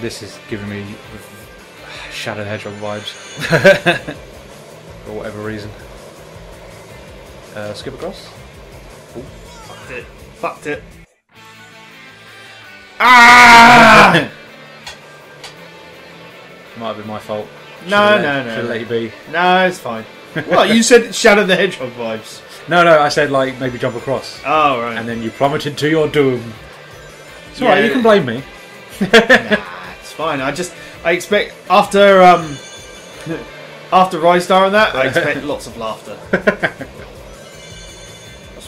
This is giving me Shadow the Hedgehog vibes. For whatever reason. Uh, skip across? Fucked it. Fucked it. Ah! Might have been my fault. No, no, let- no, Should've no. let you be. no, it's fine. What you said? Shadow the Hedgehog vibes. No, no, I said like maybe jump across. Oh right. And then you plummeted to your doom. It's Yeah. alright, you can blame me. Nah, fine. I just I expect after um after Rise Star and that I expect lots of laughter. That's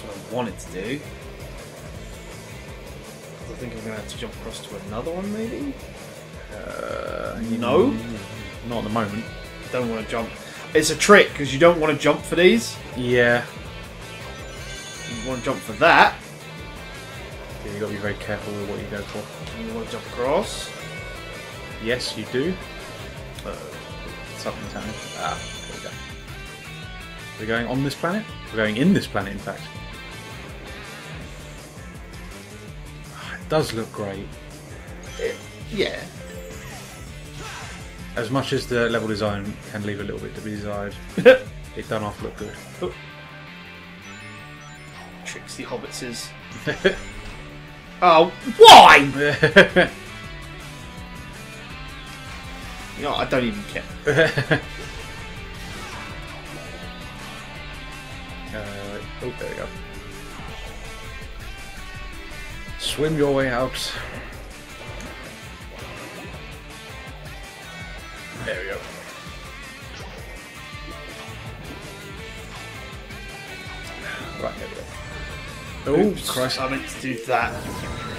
what I wanted to do. I think I'm gonna have to jump across to another one maybe. Uh, No, Not at the moment. don't want to jump. It's a trick because you don't want to jump for these. Yeah. You want to jump for that. yeah you got to be very careful with what you go for. And you want to jump across. Yes, you do. Uh, Something's happening. Ah, there we go. We're going on this planet? We're going in this planet, in fact. Ah, It does look great. yeah. As much as the level design can leave a little bit to be desired, it done off look good. Tricks the hobbitses. Oh, why? You know, I don't even care. Uh, oh, there we go. Swim your way out. There we go. Right, there we go. Oh, Oops, Christ. I meant to do that.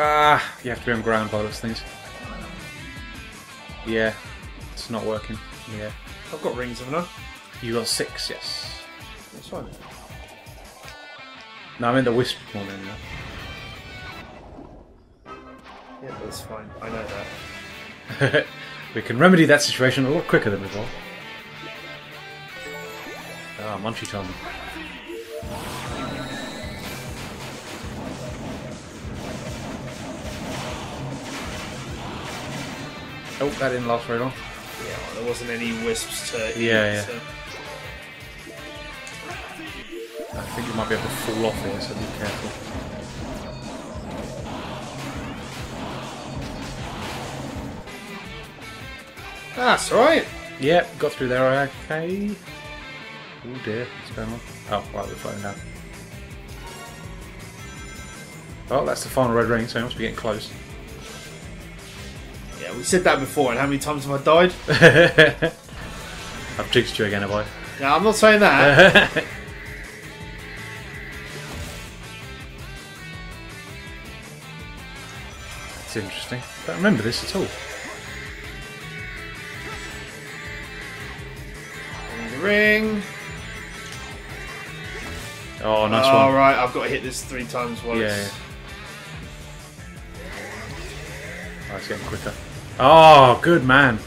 Ah, you have to be on ground by those things. Yeah, it's not working. Yeah. I've got rings, haven't I? You got six, yes. That's fine. No, I'm in the wisp more than that. Yeah, that's fine. I know that. we can remedy that situation a lot quicker than before. Ah, Munchie time. Oh, that didn't last very long. Yeah, well, there wasn't any wisps to eat, Yeah, yeah. so- I think you might be able to fall off here, so be careful. That's alright. Yep, got through there okay. Oh dear, what's going on? Oh, right, we're floating down. Oh, that's the final red ring, so it must be getting close. Yeah, we said that before, and how many times have I died? I've jinxed you again, have I? No, I'm not saying that. That's interesting. I Don't remember this at all. Ring the ring. Oh, nice All one. right, I've got to hit this three times once. Yeah, yeah. Oh, it's getting quicker. Oh, good man.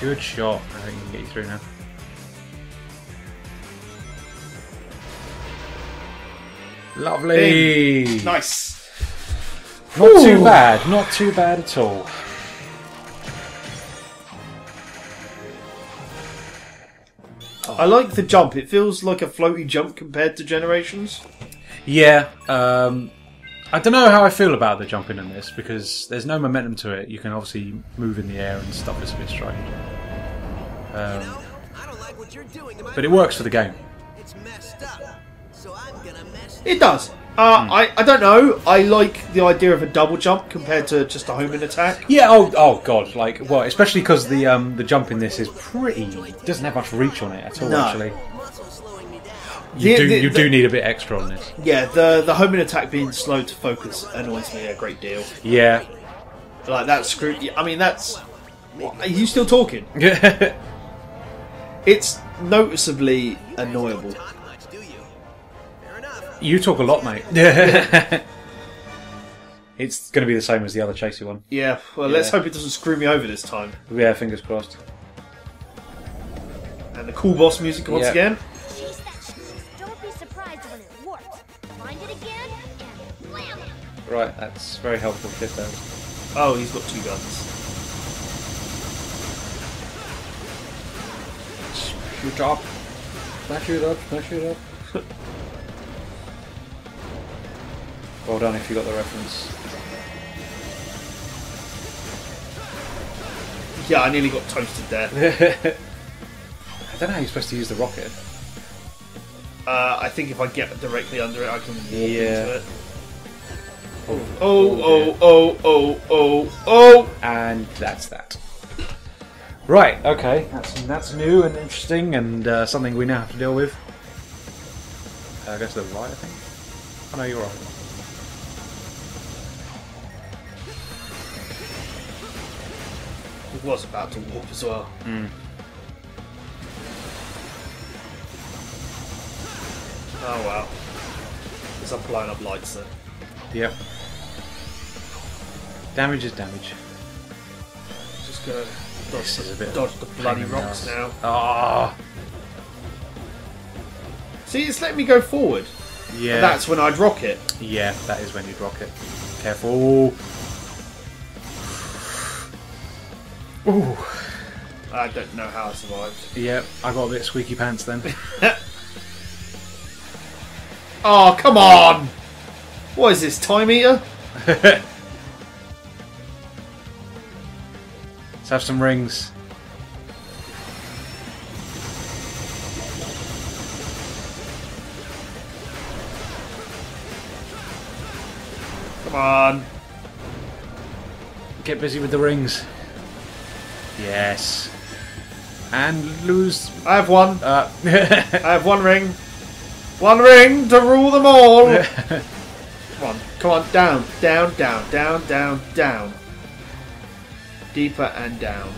Good shot. I think we can get you through now. Lovely. Nice. Not too bad. Not too bad at all. I like the jump. It feels like a floaty jump compared to Generations. Yeah. Um, I don't know how I feel about the jumping in this because there's no momentum to it. You can obviously move in the air and stuff is a bit strange. Um, I don't like doing but it works for the game. It's messed up. So I'm gonna mess It does. Uh, Hmm. I, I don't know. I like the idea of a double jump compared to just a homing attack. Yeah. Oh. Oh God. Like. Well, especially because the um the jump in this is pretty. Doesn't have much reach on it at all. No. Actually, you The- do the- you the- do need a bit extra on this. Yeah, the the homing attack being slow to focus annoys me a great deal. Yeah. Like that screw. I mean, that's. Are you still talking? It's noticeably annoyable. Talk much, do you? Fair enough. you talk a lot, mate. Yeah. It's going to be the same as the other chasey one. Yeah, well, let's hope it doesn't screw me over this time. Yeah, fingers crossed. And the cool boss music once Yeah. again. Right, that's very helpful. Cliff there. Oh, he's got two guns. Shoot up. Smash it up, smash it up. well done if you got the reference. Yeah, I nearly got toasted there. I don't know how you're supposed to use the rocket. Uh, I think if I get directly under it, I can walk Yeah. into it. Oh, Oh, oh, oh, oh, oh, oh! And that's that. Right, okay. That's that's new and interesting and uh, something we now have to deal with. Uh, I guess the right, I think. Oh no, you're right. It was about to warp as well. Oh wow. There's some blown up lights there. Yep. Damage is damage. Just gonna dodge, a bit the, dodge the bloody the rocks now. Ah, See, it's letting me go forward. yeah. And that's when I'd rock it. yeah, that is when you'd rock it. Careful. Ooh. I don't know how I survived. Yep, I got a bit squeaky pants then. Oh, come on! What is this, time eater? Let's have some rings. Come on. Get busy with the rings. Yes. And lose. I have one. Uh, I have one ring. One ring to rule them all. come on, down, down, down, down, down, down. Deeper and down.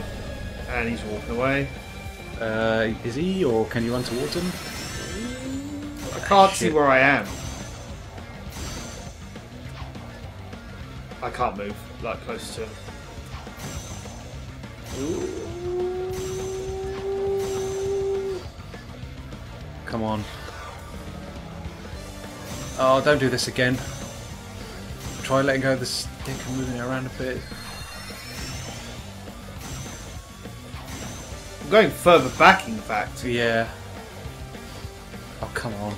And he's walking away. uh, is he, or can you run towards him? I can't see where I am. I can't move, like close to him. Come on. Oh, don't do this again. Try letting go of the stick and moving it around a bit. I'm going further back, in fact. Yeah. Oh, come on.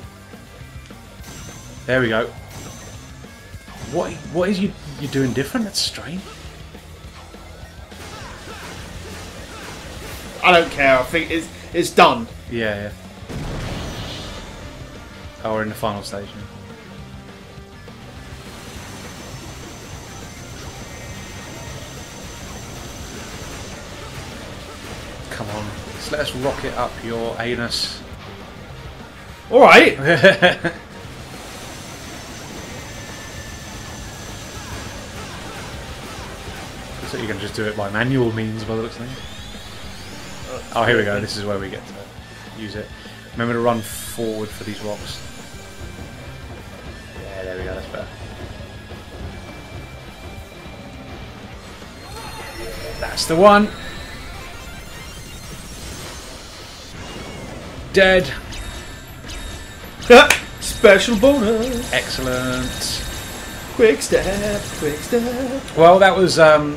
There we go. What What is you you doing different? That's strange. I don't care. I think it's it's done. Yeah, yeah. Oh, we're in the final stage now. Let's let us rocket up your anus. All right. So you can just do it by manual means by the looks of things. Oh, here we go. This is where we get to use it. Remember to run forward for these rocks. Yeah, there we go. That's better. That's the one. Dead. Special bonus. Excellent. Quick step. Quick step. Well, that was um,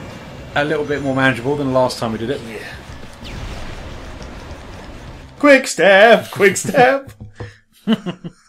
a little bit more manageable than the last time we did it. Yeah. Quick step. Quick step.